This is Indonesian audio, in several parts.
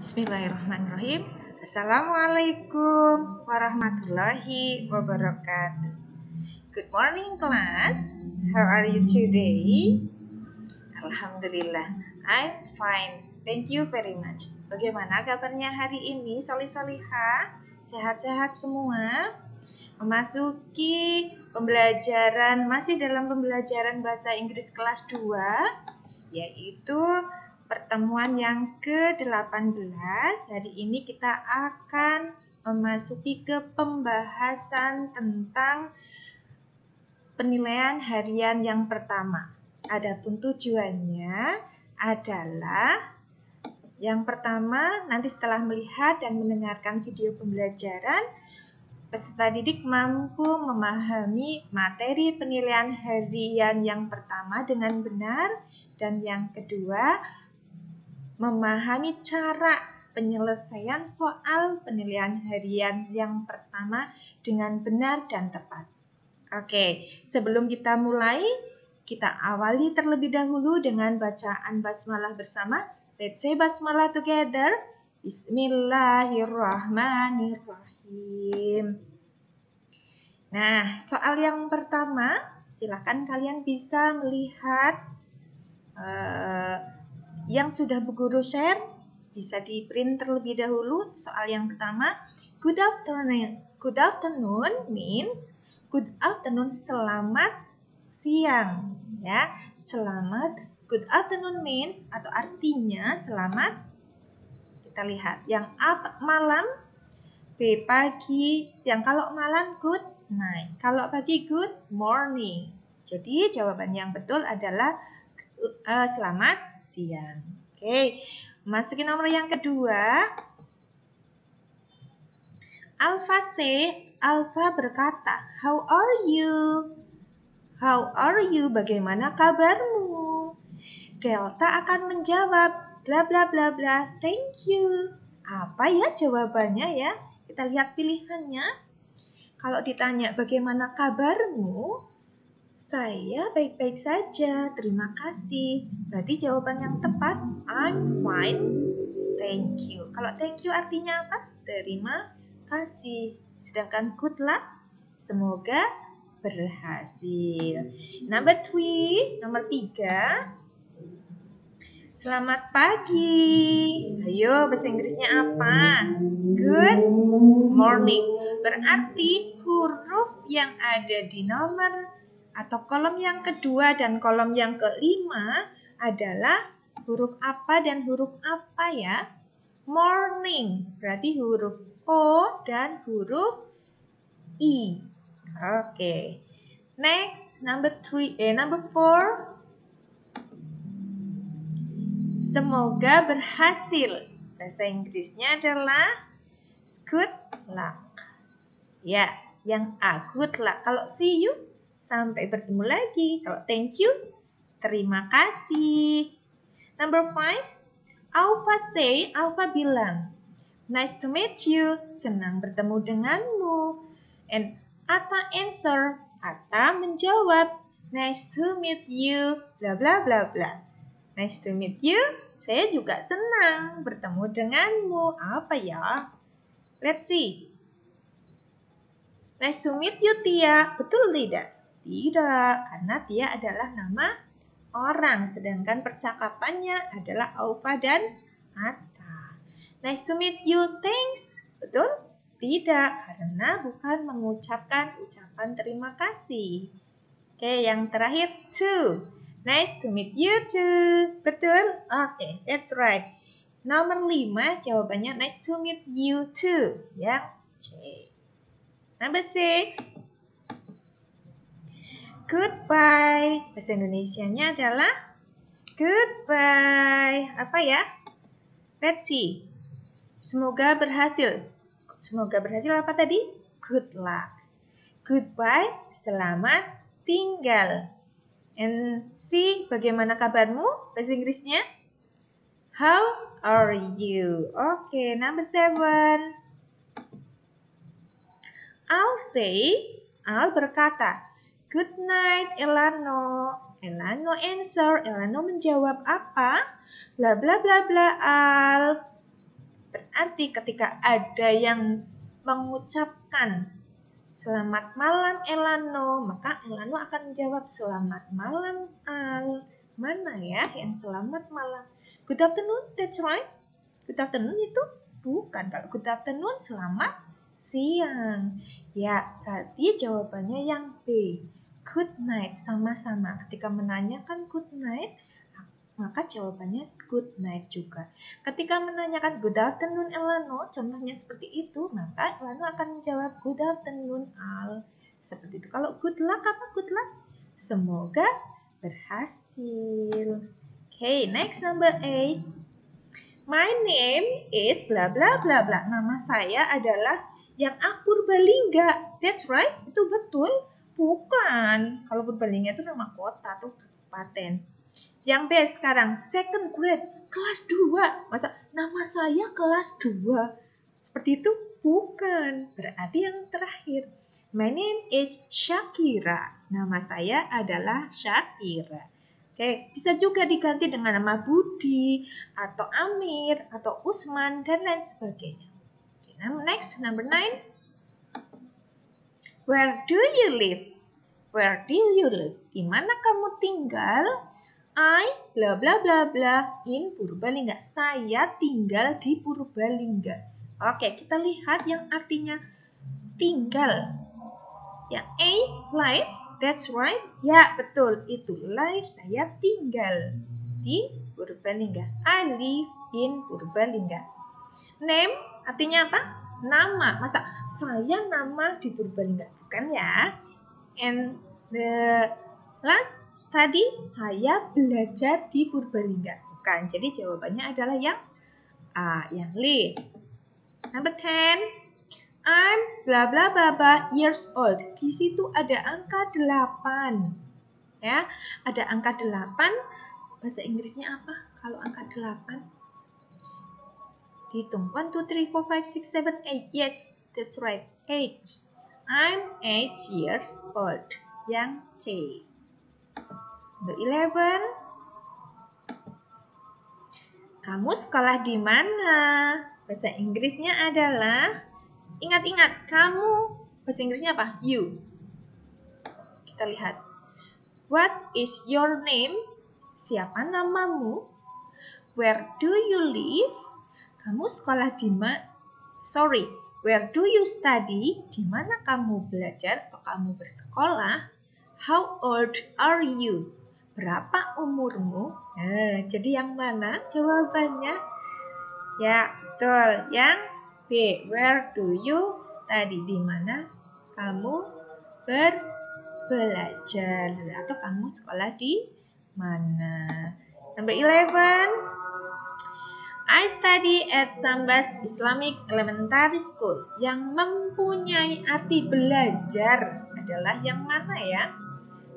Bismillahirrahmanirrahim. Assalamualaikum warahmatullahi wabarakatuh. Good morning class. How are you today? Alhamdulillah, I'm fine. Thank you very much. Bagaimana kabarnya hari ini? Solih-solihah? Sehat-sehat semua? Memasuki pembelajaran masih dalam pembelajaran bahasa Inggris kelas 2 yaitu pertemuan yang ke-18. Hari ini kita akan memasuki ke pembahasan tentang penilaian harian yang pertama. Adapun tujuannya adalah yang pertama, nanti setelah melihat dan mendengarkan video pembelajaran, peserta didik mampu memahami materi penilaian harian yang pertama dengan benar dan yang kedua memahami cara penyelesaian soal penilaian harian yang pertama dengan benar dan tepat. Oke, sebelum kita mulai, kita awali terlebih dahulu dengan bacaan basmalah bersama. Let's say basmalah together. Bismillahirrahmanirrahim. Nah, soal yang pertama, silakan kalian bisa melihat uh, yang sudah Bu Guru share bisa di print terlebih dahulu. Soal yang pertama, good afternoon. Good afternoon means good afternoon selamat siang ya. Selamat good afternoon means atau artinya selamat kita lihat yang A malam B pagi, siang kalau malam good night. Kalau pagi good morning. Jadi jawaban yang betul adalah uh, selamat siang. Oke, masukin nomor yang kedua. Alfa C, Alfa berkata, How are you? How are you? Bagaimana kabarmu? Delta akan menjawab, bla bla bla bla, thank you. Apa ya jawabannya ya? Kita lihat pilihannya. Kalau ditanya bagaimana kabarmu, saya baik-baik saja, terima kasih. Berarti jawaban yang tepat, I'm fine, thank you. Kalau thank you artinya apa? Terima kasih. Sedangkan good luck, semoga berhasil. Number three, nomor tiga. Selamat pagi. Ayo, bahasa Inggrisnya apa? Good morning. Berarti huruf yang ada di nomor atau kolom yang kedua dan kolom yang kelima adalah huruf apa dan huruf apa ya? Morning, berarti huruf O dan huruf I. Oke. Okay. Next, number three, eh, number four. Semoga berhasil. Bahasa Inggrisnya adalah good luck. Ya, yang A good luck. Kalau see you Sampai bertemu lagi. Kalau thank you, terima kasih. Number five, Alpha say, Alpha bilang, Nice to meet you, senang bertemu denganmu. And Ata answer, Ata menjawab, Nice to meet you, bla bla bla bla. Nice to meet you, saya juga senang bertemu denganmu. Apa ya? Let's see. Nice to meet you, Tia. Betul tidak? Tidak, karena dia adalah nama orang, sedangkan percakapannya adalah Aufa dan Atta. Nice to meet you, thanks. Betul? Tidak, karena bukan mengucapkan ucapan terima kasih. Oke, yang terakhir, too. Nice to meet you too. Betul? Oke, that's right. Nomor 5, jawabannya nice to meet you too. Yang C. Number 6. Goodbye. Bahasa Indonesianya adalah goodbye. Apa ya? Let's see. Semoga berhasil. Semoga berhasil apa tadi? Good luck. Goodbye, selamat tinggal. And see, bagaimana kabarmu? Bahasa Inggrisnya? How are you? Oke, okay, number seven. I'll say, Al berkata, Good night, Elano. Elano answer. Elano menjawab apa? Bla bla bla bla al. Berarti ketika ada yang mengucapkan Selamat malam Elano, maka Elano akan menjawab selamat malam Al. Mana ya yang selamat malam? Good afternoon, that's right. Good afternoon itu bukan. Kalau good afternoon selamat siang. Ya, berarti jawabannya yang B. Good night sama-sama. Ketika menanyakan good night, maka jawabannya good night juga. Ketika menanyakan good afternoon Elano, contohnya seperti itu, maka Elano akan menjawab good afternoon Al. Seperti itu. Kalau good luck apa good luck? Semoga berhasil. Okay, next number 8. My name is bla bla bla bla. Nama saya adalah yang A Purbalingga. That's right, itu betul. Bukan. Kalau Purbalingga itu nama kota atau kabupaten. Yang B sekarang, second grade, kelas 2. Masa nama saya kelas 2? Seperti itu? Bukan. Berarti yang terakhir. My name is Shakira. Nama saya adalah Shakira. Oke, bisa juga diganti dengan nama Budi, atau Amir, atau Usman, dan lain sebagainya. Okay, next, number nine. Where do you live? Where do you live? Di mana kamu tinggal? I bla bla bla bla in Purbalingga. Saya tinggal di Purbalingga. Oke, kita lihat yang artinya tinggal. Yang A, life. That's right. Ya, betul. Itu life. Saya tinggal di Purbalingga. I live in Purbalingga. Name artinya apa? Nama. Masa saya nama di Purbalingga? Bukan ya. And the last Study, saya belajar di Purbalingga. Bukan, jadi jawabannya adalah yang A, yang Li. Number 10. I'm bla bla bla bla years old. Di situ ada angka 8. Ya, ada angka 8. Bahasa Inggrisnya apa? Kalau angka 8? Hitung 1 2 3 4 5 6 7 8. Yes, that's right. 8. I'm 8 years old. Yang C. Number 11. Kamu sekolah di mana? Bahasa Inggrisnya adalah ingat-ingat kamu bahasa Inggrisnya apa? You. Kita lihat. What is your name? Siapa namamu? Where do you live? Kamu sekolah di mana? Sorry, where do you study? Di mana kamu belajar atau kamu bersekolah? How old are you? Berapa umurmu? Nah, jadi yang mana jawabannya? Ya, betul. Yang B. Where do you study? Di mana kamu berbelajar atau kamu sekolah di mana? Number 11. I study at Sambas Islamic Elementary School. Yang mempunyai arti belajar adalah yang mana ya?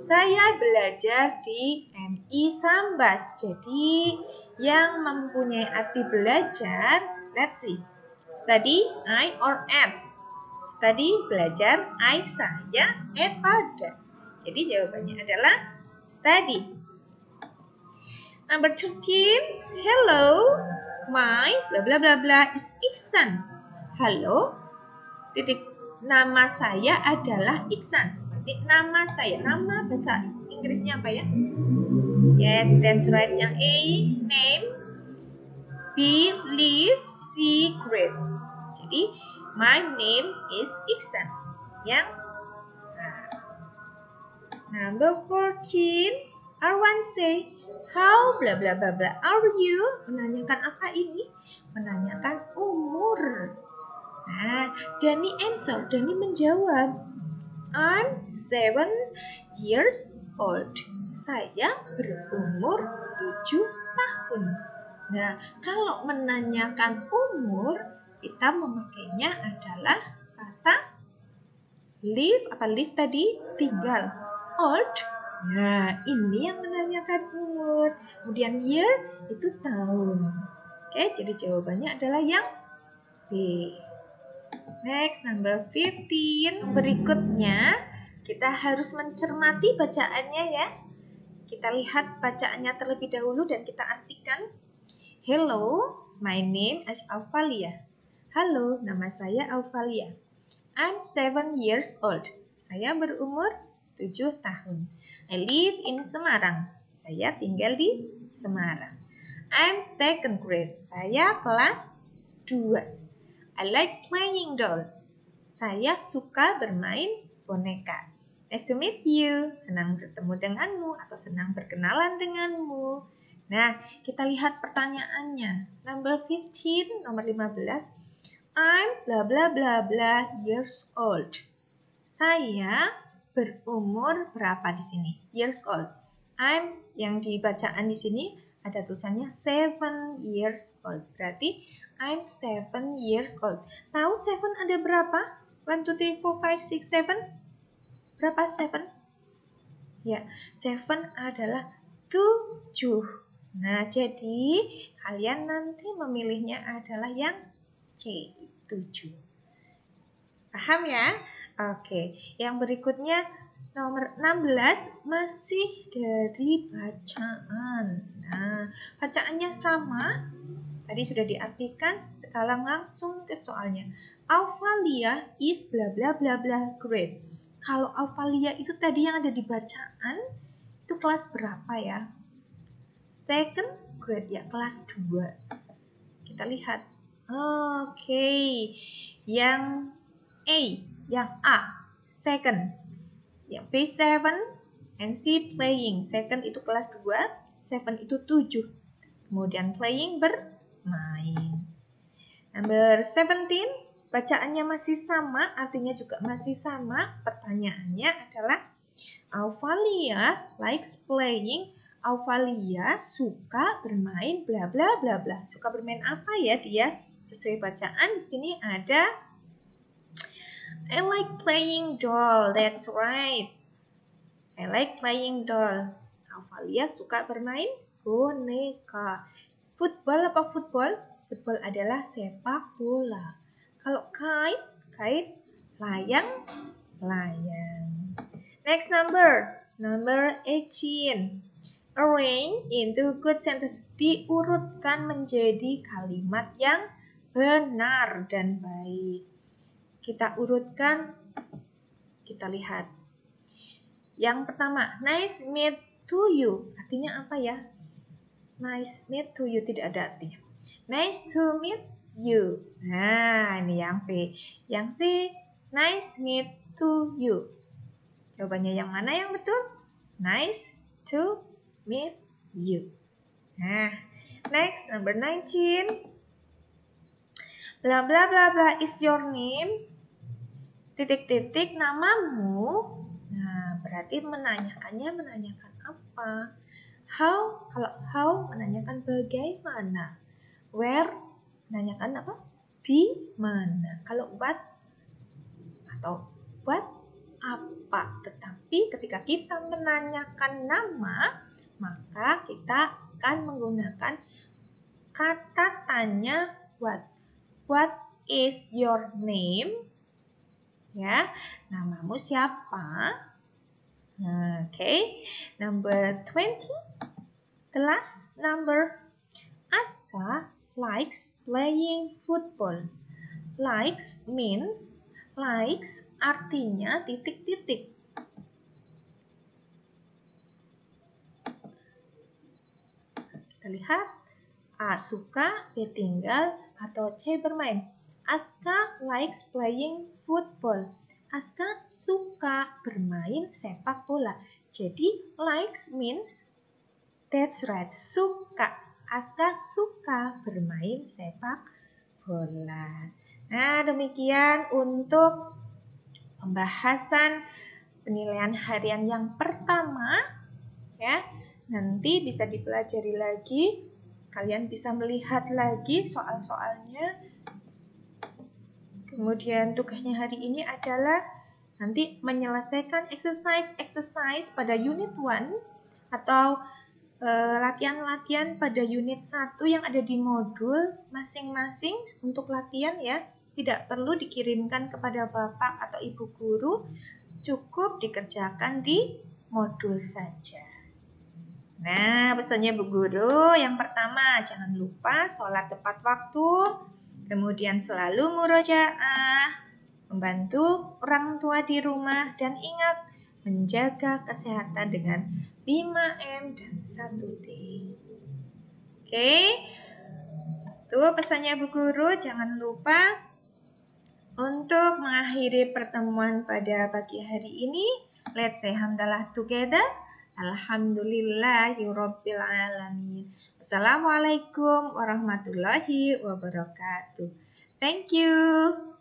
Saya belajar di MI Sambas. Jadi, yang mempunyai arti belajar, let's see. Study, I or at. Study, belajar, I, saya, at, pada. Jadi, jawabannya adalah study. Number 13, hello, my, bla bla bla bla, is Iksan. Halo, titik nama saya adalah Iksan nama saya. Nama bahasa Inggrisnya apa ya? Yes, that's right. Yang A, name. B, live. C, grade. Jadi, my name is Iksan. Yang. Number 14, Arwan say, how bla bla bla bla are you? Menanyakan apa ini? Menanyakan umur. Nah, Dani answer, Dani menjawab, I'm seven years old. Saya berumur tujuh tahun. Nah, kalau menanyakan umur, kita memakainya adalah kata live apa live tadi tinggal old nah ini yang menanyakan umur kemudian year itu tahun oke jadi jawabannya adalah yang B Next, number 15. Berikutnya, kita harus mencermati bacaannya ya. Kita lihat bacaannya terlebih dahulu dan kita artikan. Hello, my name is Alvalia. Halo, nama saya Auvalia. I'm seven years old. Saya berumur 7 tahun. I live in Semarang. Saya tinggal di Semarang. I'm second grade. Saya kelas 2. I like playing doll. Saya suka bermain boneka. Nice to meet you. Senang bertemu denganmu atau senang berkenalan denganmu. Nah, kita lihat pertanyaannya. Number 15, nomor 15. I'm bla bla bla bla years old. Saya berumur berapa di sini? Years old. I'm yang dibacaan di sini ada tulisannya seven years old. Berarti I'm seven years old. Tahu seven ada berapa? One, two, three, four, five, six, seven. Berapa seven? Ya, seven adalah tujuh. Nah, jadi kalian nanti memilihnya adalah yang C, tujuh. Paham ya? Oke, yang berikutnya Nomor 16 masih dari bacaan. Nah, bacaannya sama. Tadi sudah diartikan, sekarang langsung ke soalnya. Auvalia is bla bla bla bla grade. Kalau Auvalia itu tadi yang ada di bacaan, itu kelas berapa ya? Second grade ya, kelas 2. Kita lihat. Oke. Okay. Yang A, yang A, second yang B7 and C playing. Second itu kelas 2, seven itu 7. Kemudian playing bermain. Number 17, bacaannya masih sama, artinya juga masih sama. Pertanyaannya adalah Auvalia likes playing. Auvalia suka bermain bla bla bla bla. Suka bermain apa ya dia? Sesuai bacaan di sini ada I like playing doll. That's right. I like playing doll. Avalia suka bermain boneka. Football apa football? Football adalah sepak bola. Kalau kite, kite, layang, layang. Next number, number 18. Arrange into good sentence. Diurutkan menjadi kalimat yang benar dan baik kita urutkan, kita lihat. Yang pertama, nice meet to you. Artinya apa ya? Nice meet to you tidak ada artinya. Nice to meet you. Nah, ini yang P. Yang C, nice meet to you. Jawabannya yang mana yang betul? Nice to meet you. Nah, next number 19. Bla bla bla bla is your name titik-titik namamu. Nah, berarti menanyakannya menanyakan apa? How, kalau how menanyakan bagaimana. Where menanyakan apa? Di mana. Kalau what atau what apa. Tetapi ketika kita menanyakan nama, maka kita akan menggunakan kata tanya what. What is your name? Ya. Namamu siapa? Oke. Okay. Number 20. The last number. Aska likes playing football. Likes means likes artinya titik-titik. Kita lihat A suka, B tinggal, atau C bermain. Aska likes playing football. Aska suka bermain sepak bola. Jadi likes means that's right, suka. Aska suka bermain sepak bola. Nah, demikian untuk pembahasan penilaian harian yang pertama ya. Nanti bisa dipelajari lagi. Kalian bisa melihat lagi soal-soalnya Kemudian tugasnya hari ini adalah nanti menyelesaikan exercise-exercise pada unit 1 atau eh, latihan-latihan uh, pada unit 1 yang ada di modul masing-masing untuk latihan ya. Tidak perlu dikirimkan kepada Bapak atau Ibu guru, cukup dikerjakan di modul saja. Nah, pesannya Bu Guru, yang pertama jangan lupa sholat tepat waktu, Kemudian selalu murojaah, membantu orang tua di rumah dan ingat menjaga kesehatan dengan 5M dan 1D. Oke. Tuh pesannya Bu Guru, jangan lupa untuk mengakhiri pertemuan pada pagi hari ini. Let's say hamdalah together. Alhamdulillahirabbil alamin. Wassalamualaikum warahmatullahi wabarakatuh. Thank you.